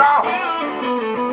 I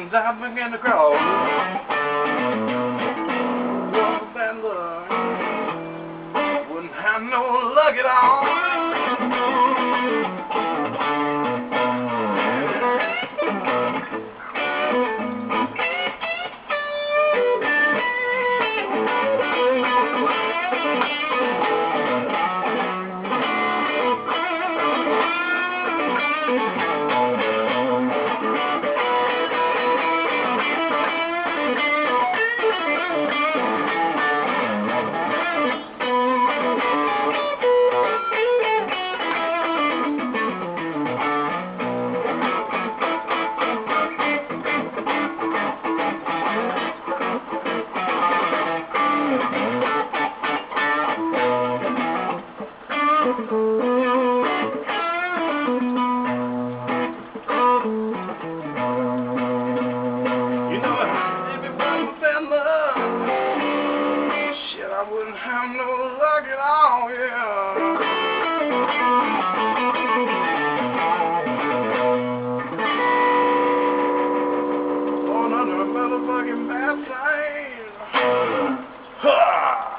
since I began to crawl. One bad luck, wouldn't have no luck at all. looking on, yeah. Under a motherfucking bad. Ha!